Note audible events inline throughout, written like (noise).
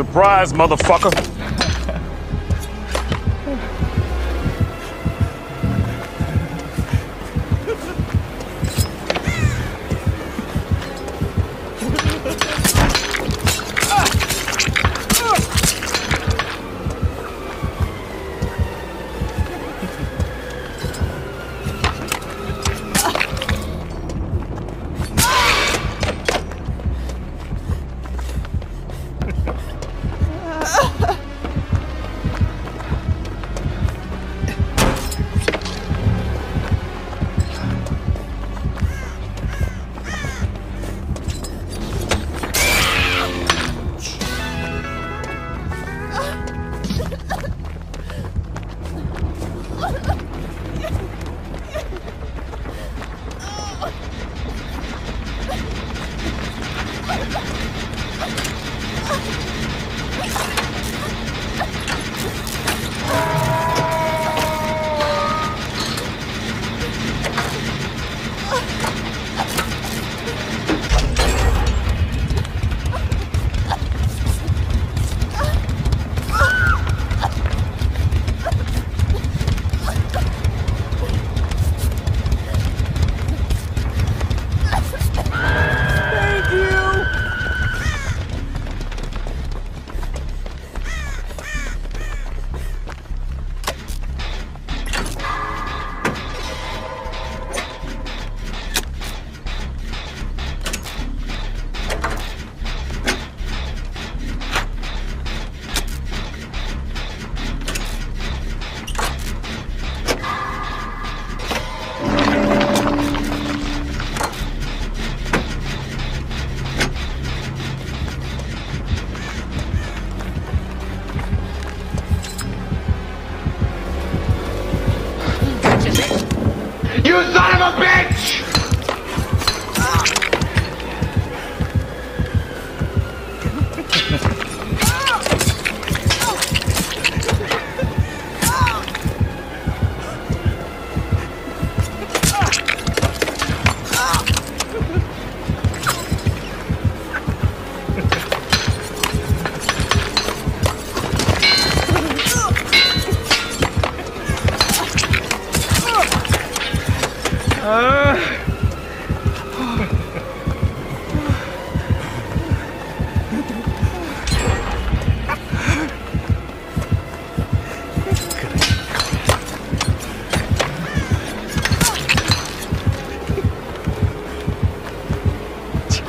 Surprise, motherfucker.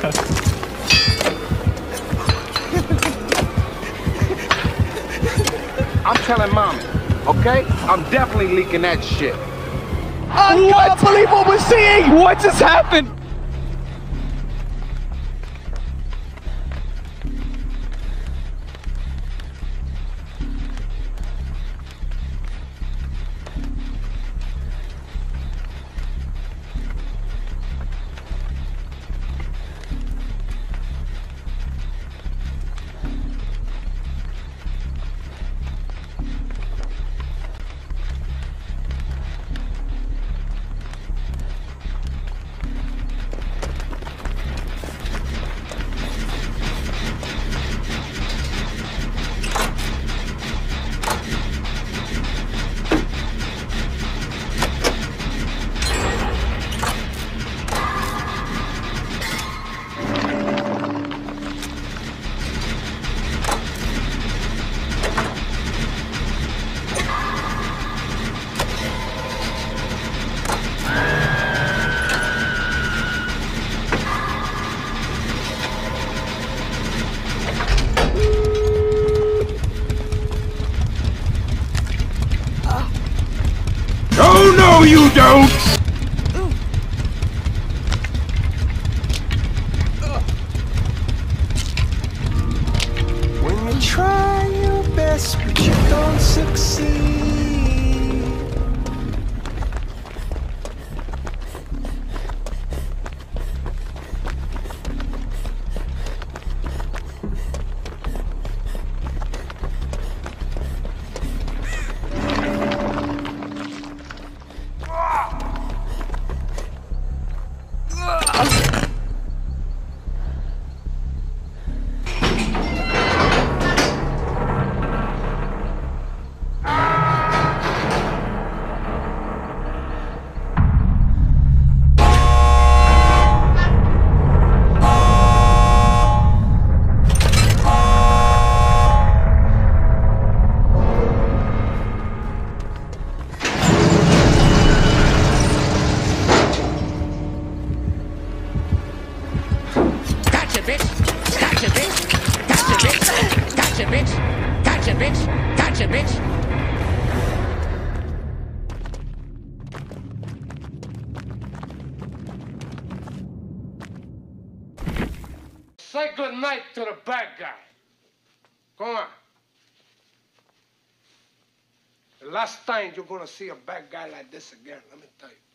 (laughs) I'm telling mommy, okay? I'm definitely leaking that shit. Oh, I can't believe what we're seeing! What just happened? Don't! Bitch. Say good night to the bad guy. Come on. The last time you're gonna see a bad guy like this again, let me tell you.